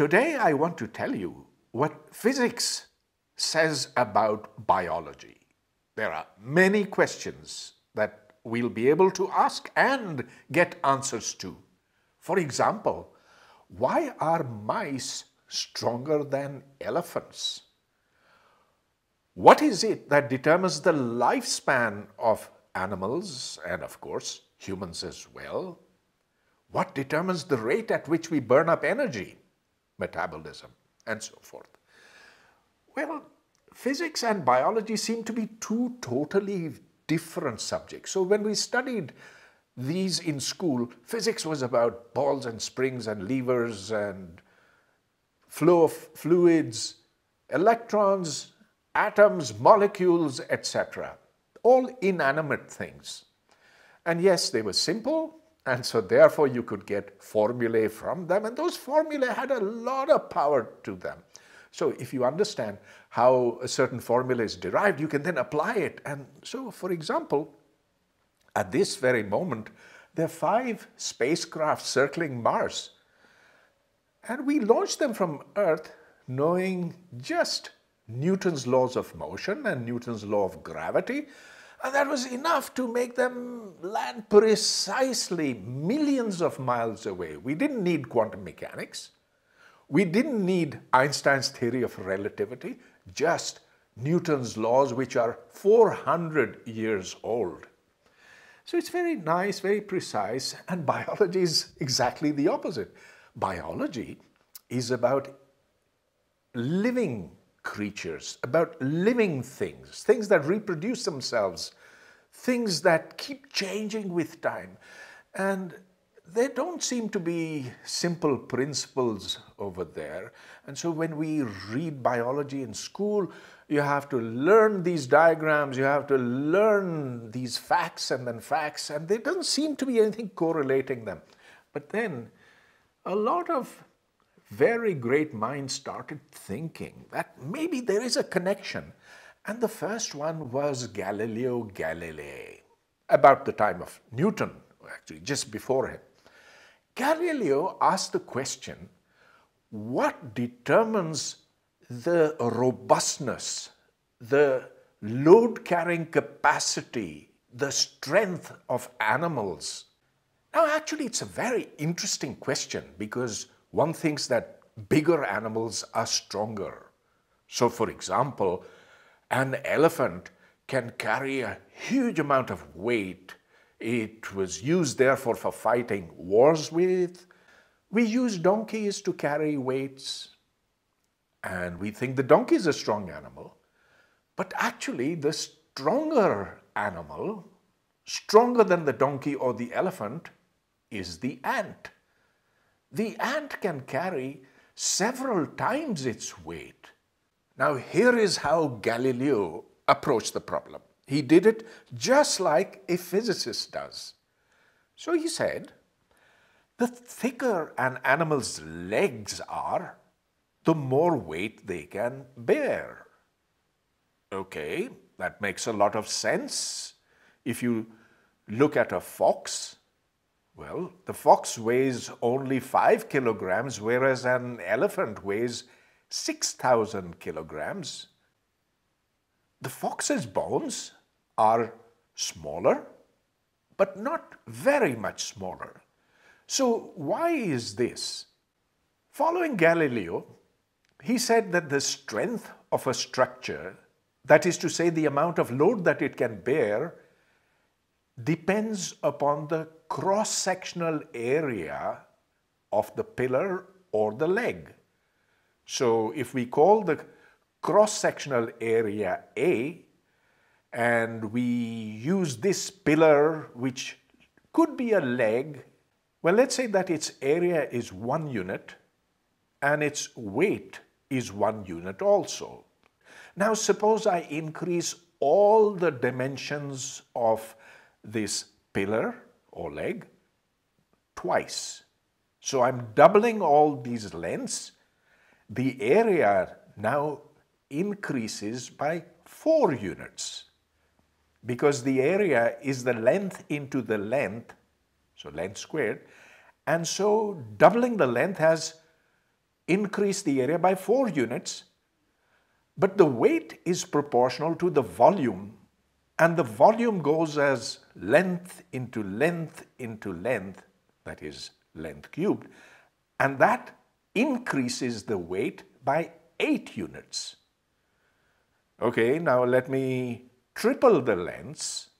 Today I want to tell you what physics says about biology. There are many questions that we'll be able to ask and get answers to. For example, why are mice stronger than elephants? What is it that determines the lifespan of animals and of course humans as well? What determines the rate at which we burn up energy? Metabolism and so forth. Well, physics and biology seem to be two totally different subjects. So when we studied these in school, physics was about balls and springs and levers and flow of fluids, electrons, atoms, molecules, etc. All inanimate things. And yes, they were simple, and so therefore you could get formulae from them, and those formulae had a lot of power to them. So if you understand how a certain formula is derived, you can then apply it. And so, for example, at this very moment, there are five spacecraft circling Mars. And we launched them from Earth knowing just Newton's laws of motion and Newton's law of gravity. And that was enough to make them land precisely millions of miles away. We didn't need quantum mechanics. We didn't need Einstein's theory of relativity, just Newton's laws, which are 400 years old. So it's very nice, very precise, and biology is exactly the opposite. Biology is about living creatures, about living things, things that reproduce themselves, things that keep changing with time. And there don't seem to be simple principles over there. And so when we read biology in school, you have to learn these diagrams, you have to learn these facts and then facts, and there doesn't seem to be anything correlating them. But then a lot of very great minds started thinking that maybe there is a connection. And the first one was Galileo Galilei, about the time of Newton, actually just before him. Galileo asked the question, what determines the robustness, the load carrying capacity, the strength of animals? Now, actually, it's a very interesting question because one thinks that bigger animals are stronger. So, for example, an elephant can carry a huge amount of weight it was used therefore for fighting wars with. We use donkeys to carry weights and we think the donkey is a strong animal. But actually the stronger animal, stronger than the donkey or the elephant, is the ant. The ant can carry several times its weight. Now here is how Galileo approached the problem. He did it just like a physicist does. So he said, the thicker an animal's legs are, the more weight they can bear. Okay, that makes a lot of sense. If you look at a fox, well, the fox weighs only 5 kilograms, whereas an elephant weighs 6,000 kilograms. The fox's bones are smaller, but not very much smaller. So why is this? Following Galileo, he said that the strength of a structure, that is to say the amount of load that it can bear, depends upon the cross-sectional area of the pillar or the leg. So if we call the cross-sectional area A, and we use this pillar which could be a leg. Well, let's say that its area is one unit and its weight is one unit also. Now suppose I increase all the dimensions of this pillar or leg twice. So I'm doubling all these lengths. The area now increases by four units because the area is the length into the length, so length squared, and so doubling the length has increased the area by 4 units, but the weight is proportional to the volume, and the volume goes as length into length into length, that is length cubed, and that increases the weight by 8 units. Okay, now let me triple the lengths.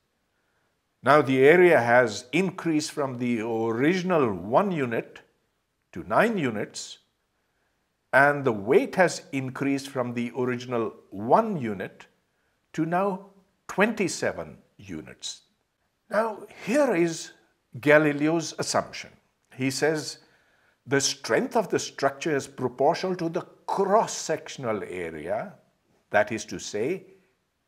Now the area has increased from the original 1 unit to 9 units and the weight has increased from the original 1 unit to now 27 units. Now here is Galileo's assumption. He says the strength of the structure is proportional to the cross-sectional area, that is to say,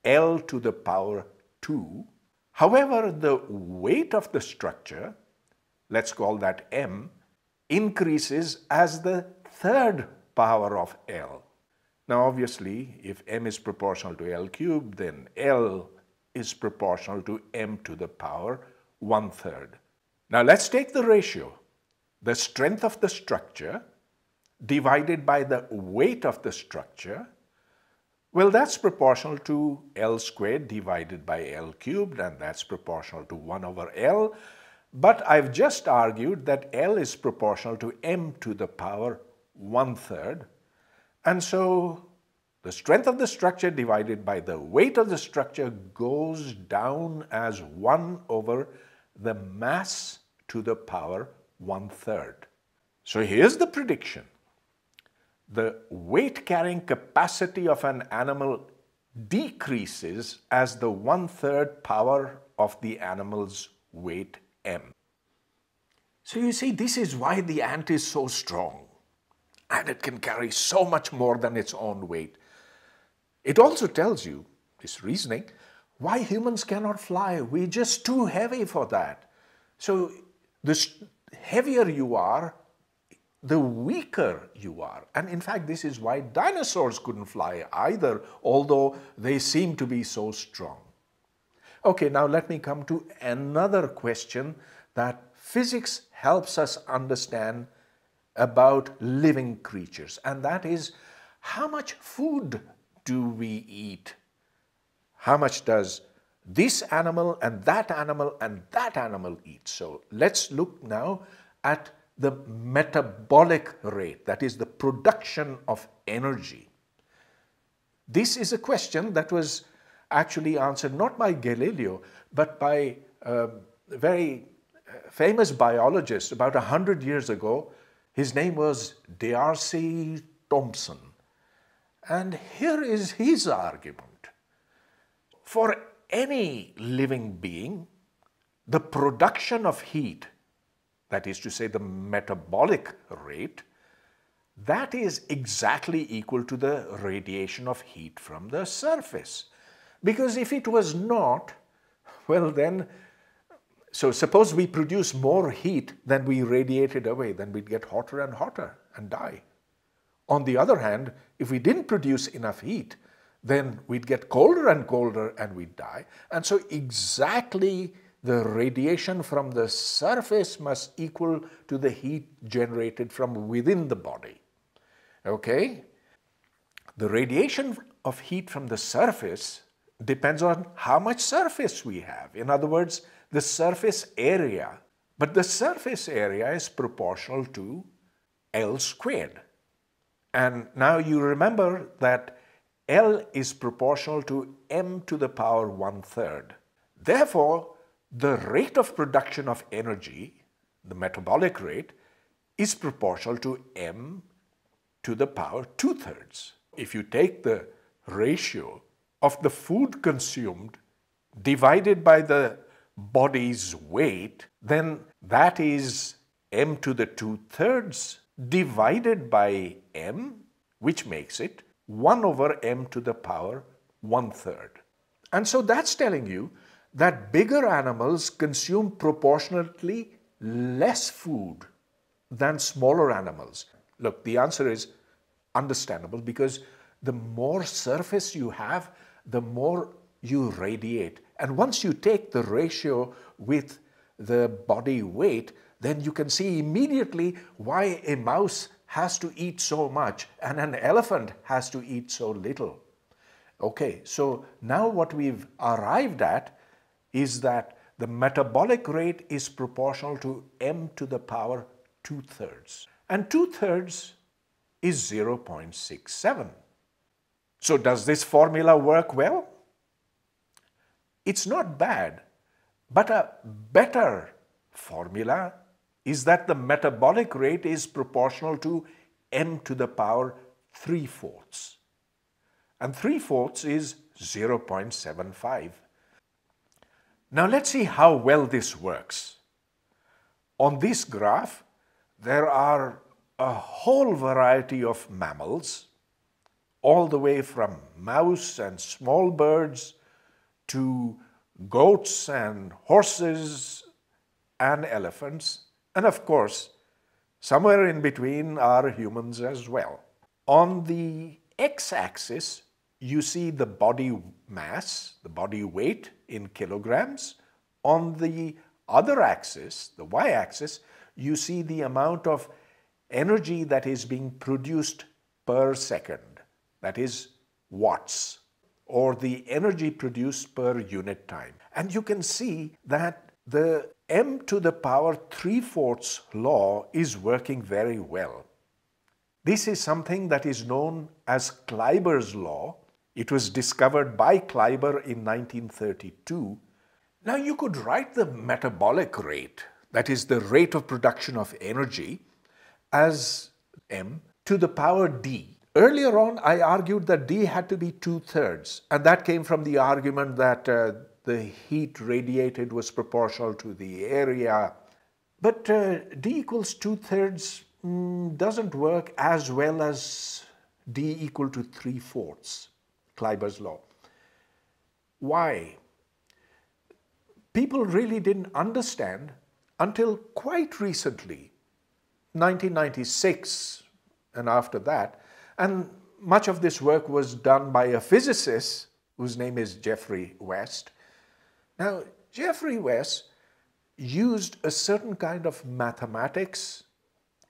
L to the power 2. However, the weight of the structure, let's call that M, increases as the third power of L. Now obviously, if M is proportional to L cubed, then L is proportional to M to the power one third. Now let's take the ratio. The strength of the structure divided by the weight of the structure, well, that's proportional to L squared divided by L cubed, and that's proportional to 1 over L. But I've just argued that L is proportional to M to the power one third. And so the strength of the structure divided by the weight of the structure goes down as 1 over the mass to the power one third. So here's the prediction. The weight carrying capacity of an animal decreases as the one third power of the animal's weight m. So you see, this is why the ant is so strong and it can carry so much more than its own weight. It also tells you, this reasoning, why humans cannot fly. We're just too heavy for that. So the heavier you are, the weaker you are. And in fact, this is why dinosaurs couldn't fly either, although they seem to be so strong. Okay, now let me come to another question that physics helps us understand about living creatures, and that is how much food do we eat? How much does this animal and that animal and that animal eat? So let's look now at the metabolic rate, that is the production of energy. This is a question that was actually answered not by Galileo, but by a very uh, famous biologist about a hundred years ago his name was D'Arcy Thompson. And here is his argument. For any living being, the production of heat, that is to say the metabolic rate, that is exactly equal to the radiation of heat from the surface. Because if it was not, well then so suppose we produce more heat than we radiated away, then we'd get hotter and hotter and die. On the other hand, if we didn't produce enough heat, then we'd get colder and colder and we'd die. And so exactly the radiation from the surface must equal to the heat generated from within the body. Okay? The radiation of heat from the surface depends on how much surface we have. In other words, the surface area. But the surface area is proportional to L squared. And now you remember that L is proportional to m to the power one third. Therefore, the rate of production of energy, the metabolic rate, is proportional to m to the power two thirds. If you take the ratio of the food consumed divided by the body's weight, then that is m to the 2 thirds divided by m, which makes it 1 over m to the power 1 third. And so that's telling you that bigger animals consume proportionately less food than smaller animals. Look, the answer is understandable because the more surface you have, the more you radiate. And once you take the ratio with the body weight, then you can see immediately why a mouse has to eat so much and an elephant has to eat so little. Okay, so now what we've arrived at is that the metabolic rate is proportional to m to the power 2 thirds. And 2 thirds is 0.67. So does this formula work well? It's not bad, but a better formula is that the metabolic rate is proportional to m to the power 3 fourths. And 3 fourths is 0.75. Now let's see how well this works. On this graph, there are a whole variety of mammals, all the way from mouse and small birds to goats and horses and elephants, and of course, somewhere in between are humans as well. On the x-axis, you see the body mass, the body weight in kilograms. On the other axis, the y-axis, you see the amount of energy that is being produced per second, that is watts, or the energy produced per unit time. And you can see that the m to the power 3 fourths law is working very well. This is something that is known as Kleiber's law. It was discovered by Kleiber in 1932. Now you could write the metabolic rate, that is the rate of production of energy, as m to the power d. Earlier on, I argued that d had to be two-thirds, and that came from the argument that uh, the heat radiated was proportional to the area. But uh, d equals two-thirds mm, doesn't work as well as d equal to three-fourths, Kleiber's law. Why? People really didn't understand until quite recently, 1996 and after that, and much of this work was done by a physicist whose name is Geoffrey West, now, Geoffrey West used a certain kind of mathematics.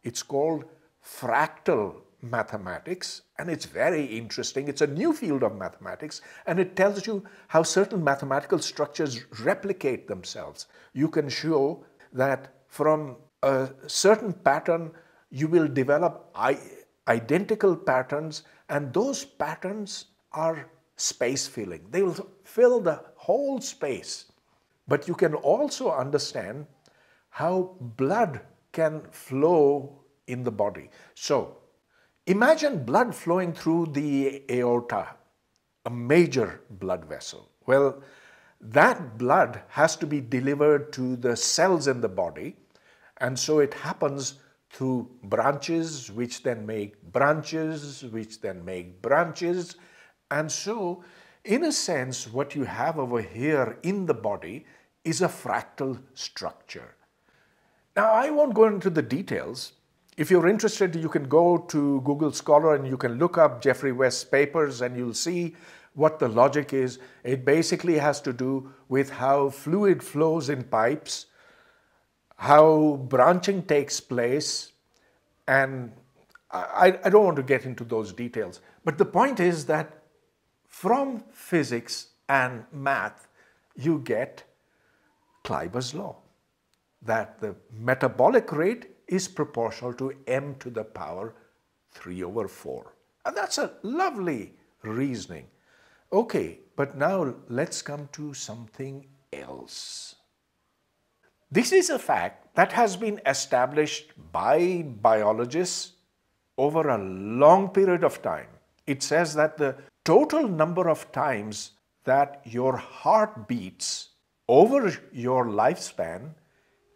It's called fractal mathematics, and it's very interesting. It's a new field of mathematics, and it tells you how certain mathematical structures replicate themselves. You can show that from a certain pattern, you will develop identical patterns, and those patterns are space filling. They will fill the whole space. But you can also understand how blood can flow in the body. So, imagine blood flowing through the aorta, a major blood vessel. Well, that blood has to be delivered to the cells in the body, and so it happens through branches, which then make branches, which then make branches, and so in a sense, what you have over here in the body is a fractal structure. Now, I won't go into the details. If you're interested, you can go to Google Scholar and you can look up Geoffrey West's papers and you'll see what the logic is. It basically has to do with how fluid flows in pipes, how branching takes place, and I, I don't want to get into those details. But the point is that from physics and math, you get Kleiber's law, that the metabolic rate is proportional to m to the power 3 over 4. And that's a lovely reasoning. Okay, but now let's come to something else. This is a fact that has been established by biologists over a long period of time. It says that the total number of times that your heart beats over your lifespan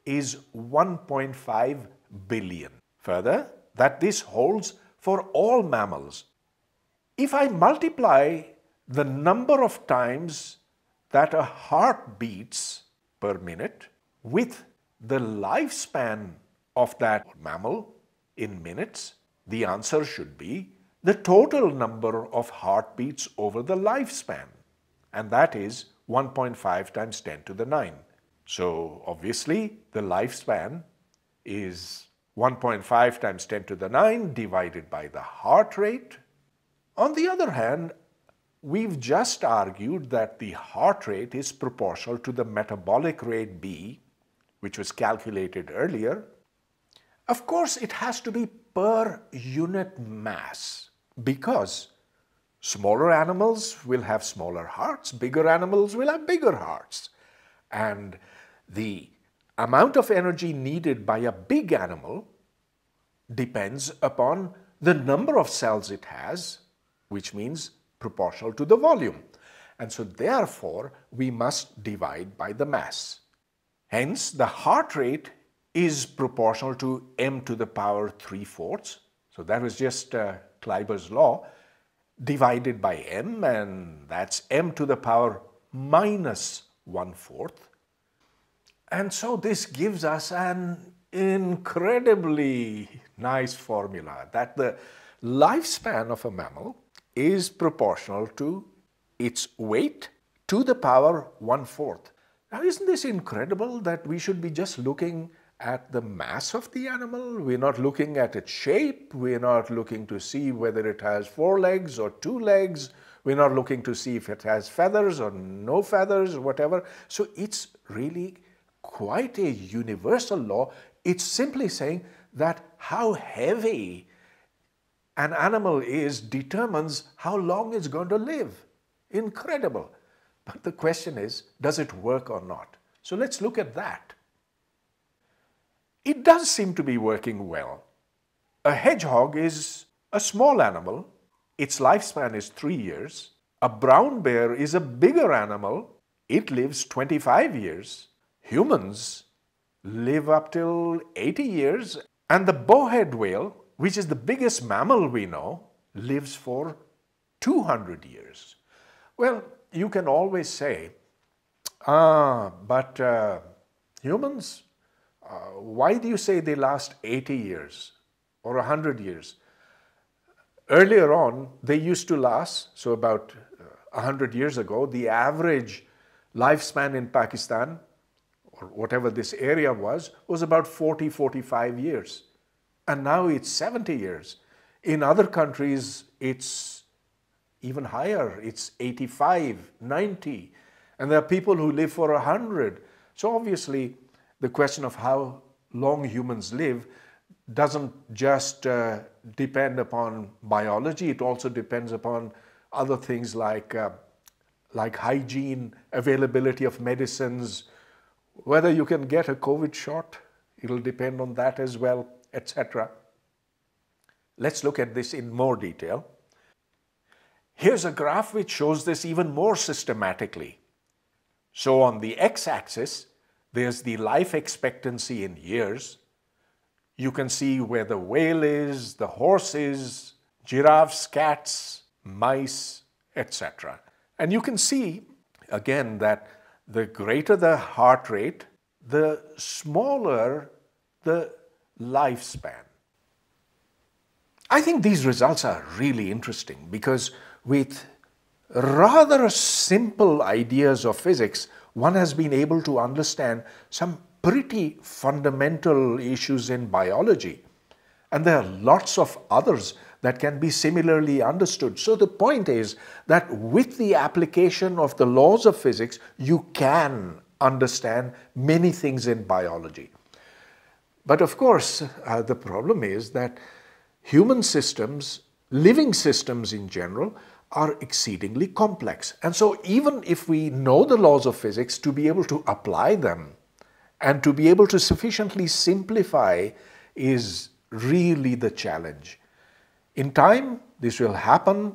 is 1.5 billion. Further, that this holds for all mammals. If I multiply the number of times that a heart beats per minute with the lifespan of that mammal in minutes, the answer should be the total number of heartbeats over the lifespan, and that is 1.5 times 10 to the 9. So obviously the lifespan is 1.5 times 10 to the 9 divided by the heart rate. On the other hand, we've just argued that the heart rate is proportional to the metabolic rate B, which was calculated earlier. Of course, it has to be per unit mass because smaller animals will have smaller hearts, bigger animals will have bigger hearts. And the amount of energy needed by a big animal depends upon the number of cells it has, which means proportional to the volume. And so therefore, we must divide by the mass. Hence, the heart rate is proportional to m to the power 3 fourths. So that was just uh, Kleiber's law divided by m, and that's m to the power minus 1 fourth. And so this gives us an incredibly nice formula that the lifespan of a mammal is proportional to its weight to the power one-fourth. Now isn't this incredible that we should be just looking at the mass of the animal? We're not looking at its shape. We're not looking to see whether it has four legs or two legs. We're not looking to see if it has feathers or no feathers or whatever. So it's really quite a universal law. It's simply saying that how heavy an animal is determines how long it's going to live. Incredible. But the question is, does it work or not? So let's look at that. It does seem to be working well. A hedgehog is a small animal. Its lifespan is three years. A brown bear is a bigger animal. It lives 25 years. Humans live up till 80 years. And the bowhead whale, which is the biggest mammal we know, lives for 200 years. Well, you can always say, ah, but uh, humans, uh, why do you say they last 80 years or 100 years? Earlier on, they used to last, so about uh, 100 years ago, the average lifespan in Pakistan, or whatever this area was, was about 40, 45 years. And now it's 70 years. In other countries, it's even higher. It's 85, 90. And there are people who live for 100. So obviously, the question of how long humans live doesn't just uh, depend upon biology, it also depends upon other things like, uh, like hygiene, availability of medicines, whether you can get a COVID shot, it'll depend on that as well, etc. Let's look at this in more detail. Here's a graph which shows this even more systematically. So on the x-axis, there's the life expectancy in years. You can see where the whale is, the horse is, giraffes, cats, mice, etc. And you can see, again, that the greater the heart rate, the smaller the lifespan. I think these results are really interesting because with rather simple ideas of physics, one has been able to understand some pretty fundamental issues in biology. And there are lots of others that can be similarly understood. So the point is that with the application of the laws of physics, you can understand many things in biology. But of course, uh, the problem is that human systems, living systems in general, are exceedingly complex. And so even if we know the laws of physics, to be able to apply them and to be able to sufficiently simplify is really the challenge. In time, this will happen.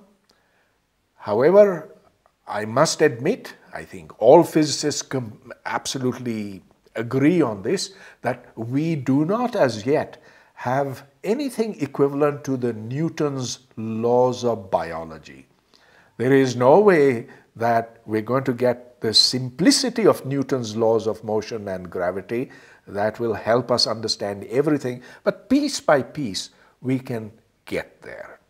However, I must admit, I think all physicists absolutely agree on this, that we do not as yet have anything equivalent to the Newton's laws of biology. There is no way that we're going to get the simplicity of Newton's laws of motion and gravity that will help us understand everything. But piece by piece, we can get there.